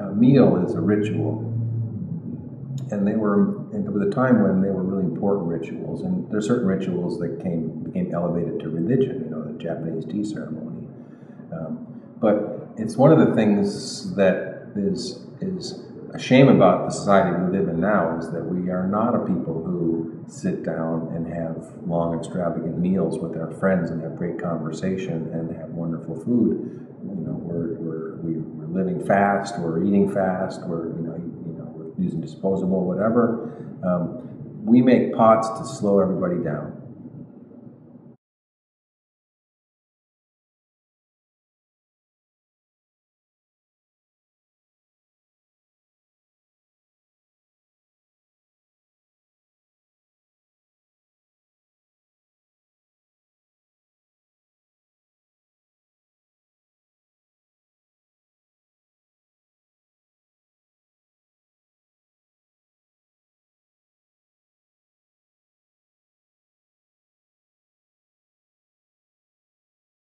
a meal is a ritual. And they were, and there a time when they were really important rituals. And there's certain rituals that came became elevated to religion, you know, the Japanese tea ceremony. Um, but it's one of the things that is is a shame about the society we live in now is that we are not a people who sit down and have long, extravagant meals with our friends and have great conversation and have wonderful food. You know, we're, we're, we're living fast, we're eating fast, we're, you know, you know, we're using disposable, whatever. Um, we make pots to slow everybody down